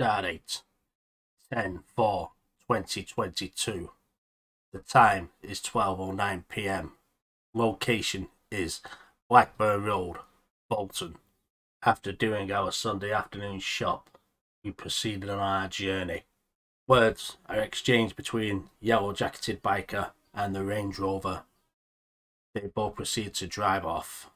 Start date 10 4 2022. The time is 12.09 pm. Location is Blackburn Road, Bolton. After doing our Sunday afternoon shop, we proceeded on our journey. Words are exchanged between yellow jacketed biker and the Range Rover. They both proceed to drive off.